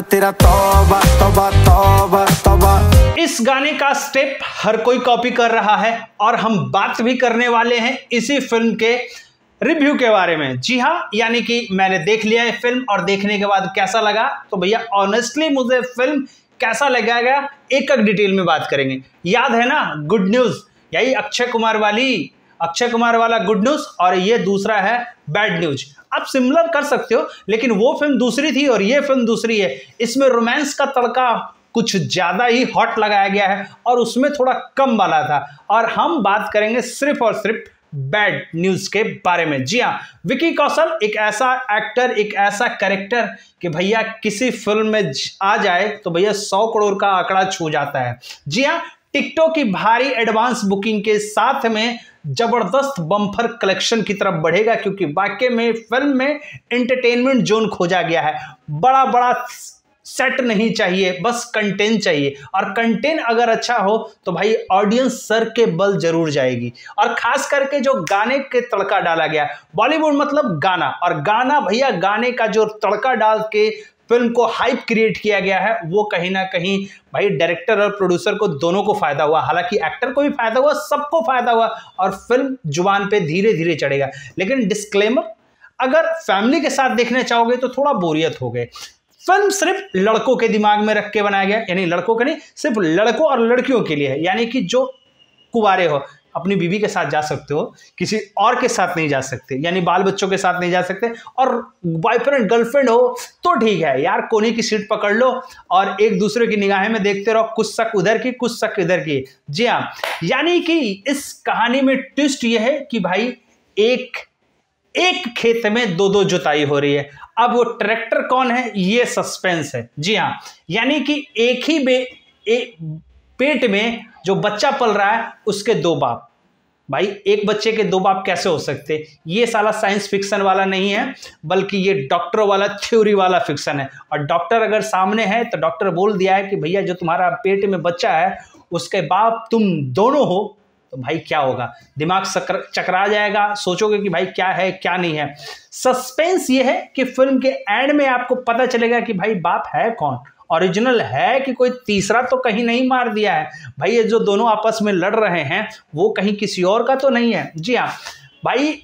तेरा तौबा तौबा तौबा तौबा। इस गाने का स्टेप हर कोई कॉपी कर रहा है और हम बात भी करने वाले हैं इसी फ़िल्म के रिव्यू के बारे में। जी हाँ यानी कि मैंने देख लिया है फ़िल्म और देखने के बाद कैसा लगा? तो भैया ऑनेस्टली मुझे फ़िल्म कैसा लगेगा? एक एक डिटेल में बात करेंगे। याद है ना गुड न्यूज़ यही अक्षय कुमार वाली अक्षय कुमार वाला गुड न्यूज़ और ये दूसरा है बैड न्यूज़ आप सिमिलर कर सकते हो, लेकिन वो फ़िल्म दूसरी थी और ये फ़िल्म दूसरी है। इसमें रोमांस का तड़का कुछ ज़्यादा ही हॉट लगाया गया है और उसमें थोड़ा कम वाला था। और हम बात करेंगे सिर्फ़ और सिर्फ़ बैड न्यूज़ के बारे में। जी हाँ विकी कौशल एक ऐसा एक्टर एक ऐसा कैरेक्टर कि भैया किसी फ़िल्म में आ जाए तो भैया सौ करोड़ का आंकड़ा छू जाता है। जी हाँ टिकटों की भारी एडवांस बुकिंग के साथ में ज़बरदस्त बम्फर कलेक्शन की तरफ़ बढ़ेगा क्योंकि वाक्य में फ़िल्म में एंटरटेनमेंट जोन खोजा गया है। बड़ा बड़ा सेट नहीं चाहिए, बस कंटेंट चाहिए। और कंटेंट अगर अच्छा हो तो भाई ऑडियंस सर के बल ज़रूर जाएगी। और खास करके जो गाने के तड़का डाला गया बॉलीवुड मतलब गाना। और गाना भैया, गाने का जो तड़का डाल के फ़िल्म को हाइप क्रिएट किया गया है। वो कहीं ना कहीं भाई डायरेक्टर और प्रोड्यूसर को दोनों को फ़ायदा हुआ। हालाँकि एक्टर को भी फ़ायदा हुआ, सबको फ़ायदा हुआ और फ़िल्म ज़ुबान पे धीरे धीरे चढ़ेगा। लेकिन डिस्क्लेमर अगर फैमिली के साथ देखने चाहोगे तो थोड़ा बोरियत हो गए। फ़िल्म सिर्फ़ लड़कों के दिमाग में रख के बनाया गया, यानी लड़कों के नहीं, सिर्फ़ लड़कों और लड़कियों के लिए है। यानी कि जो कुवारे हो अपनी बीवी के साथ जा सकते हो, किसी और के साथ नहीं जा सकते, यानी बाल बच्चों के साथ नहीं जा सकते, और बॉयफ्रेंड गर्लफ्रेंड हो तो ठीक है, यार कोने की सीट पकड़ लो और एक दूसरे की निगाहें में देखते रहो, कुछ शक उधर की, कुछ शक इधर की। जी हाँ यानी कि इस कहानी में ट्विस्ट यह है कि भाई एक एक खेत में दो दो जुताई हो रही है। अब वो ट्रैक्टर कौन है? ये सस्पेंस है। जी हाँ यानी कि एक ही बे एक पेट में जो बच्चा पल रहा है, उसके दो बाप। भाई, एक बच्चे के दो बाप कैसे हो सकते? ये साला साइंस फिक्शन वाला नहीं है, बल्कि ये डॉक्टर वाला थ्योरी वाला फिक्शन है। और डॉक्टर अगर सामने है तो डॉक्टर बोल दिया है कि भैया, जो तुम्हारा पेट में बच्चा है, उसके बाप तुम दोनों हो तो भाई क्या होगा? दिमाग चकरा जाएगा। सोचोगे कि भाई क्या है, क्या नहीं है? सस्पेंस ये है कि फ़िल्म के एंड में आपको पता चलेगा कि भाई बाप है कौन। ओरिजिनल है कि कोई तीसरा तो कहीं नहीं मार दिया है। भाई, ये जो दोनों आपस में लड़ रहे हैं, वो कहीं किसी और का तो नहीं है। जी हाँ। भाई,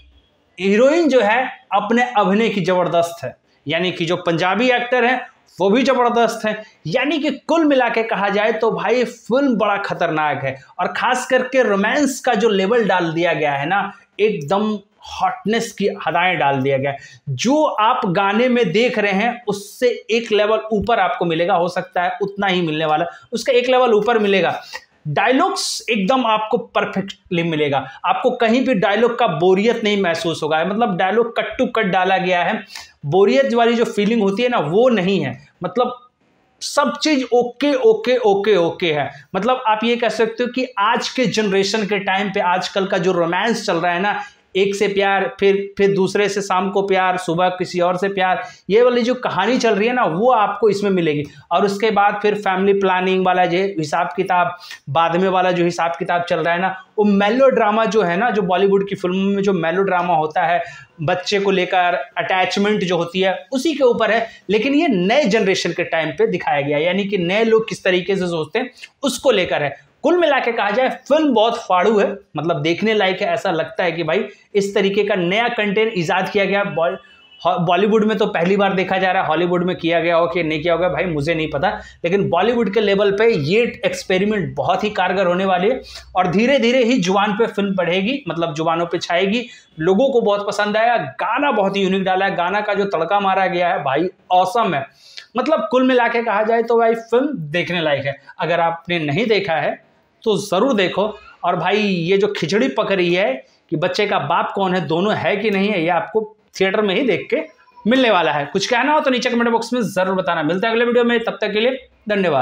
हीरोइन जो है, अपने अभिनय की ज़बरदस्त है। यानी कि जो पंजाबी एक्टर है, वो भी ज़बरदस्त है। यानी कि कुल मिला के कहा जाए तो भाई, फ़िल्म बड़ा खतरनाक है। और ख़ास करके रोमांस का जो लेवल डाल दिया गया है ना, एकदम हॉटनेस की हदाएँ डाल दिया गया। जो आप गाने में देख रहे हैं, उससे एक लेवल ऊपर आपको मिलेगा, हो सकता है उतना ही मिलने वाला। उसका एक लेवल ऊपर मिलेगा। डायलॉग्स एकदम आपको परफेक्टली मिलेगा। आपको कहीं भी डायलॉग का बोरियत नहीं महसूस होगा। मतलब डायलॉग कट टू कट डाला गया है। बोरियत वाली जो फीलिंग होती है ना, वो नहीं है। मतलब सब चीज़ ओके ओके ओके ओके है। मतलब आप ये कह सकते हो कि आज के जनरेशन के टाइम पे आजकल का जो रोमांस चल रहा है ना एक से प्यार, फिर फिर दूसरे से शाम को प्यार, सुबह किसी और से प्यार, ये वाली जो कहानी चल रही है ना, वो आपको इसमें मिलेगी। और उसके बाद फिर फैमिली प्लानिंग वाला जो हिसाब किताब, बाद में वाला जो हिसाब किताब चल रहा है ना, वो मेलो ड्रामा जो है ना, जो बॉलीवुड की फ़िल्मों में जो मेलो ड्रामा होता है, बच्चे को लेकर अटैचमेंट जो होती है, उसी के ऊपर है। लेकिन ये नए जनरेशन के टाइम पे दिखाया गया यानी कि नए लोग किस तरीके से सोचते हैं, उसको लेकर है। कुल मिला के कहा जाए, फ़िल्म बहुत फाड़ू है मतलब देखने लायक है, ऐसा लगता है कि भाई, इस तरीके का नया कंटेंट ईजाद किया गया। बॉलीवुड में तो पहली बार देखा जा रहा है हॉलीवुड में किया गया हो कि नहीं किया होगा, भाई, मुझे नहीं पता। लेकिन बॉलीवुड के लेवल पे ये एक्सपेरिमेंट बहुत ही कारगर होने वाली है और धीरे धीरे ही ज़ुबान पे फ़िल्म बढ़ेगी मतलब जुबानों पे छाएगी। लोगों को बहुत पसंद आया, गाना बहुत ही यूनिक डाला है। गाना का जो तड़का मारा गया है, भाई औसम है। मतलब कुल मिला कहा जाए तो भाई फ़िल्म देखने लायक है। अगर आपने नहीं देखा है तो ज़रूर देखो। और भाई, ये जो खिचड़ी पक रही है कि बच्चे का बाप कौन है, दोनों है कि नहीं है ये आपको थिएटर में ही देख के मिलने वाला है। कुछ कहना हो तो नीचे कमेंट बॉक्स में ज़रूर बताना। मिलता है अगले वीडियो में, तब तक के लिए धन्यवाद।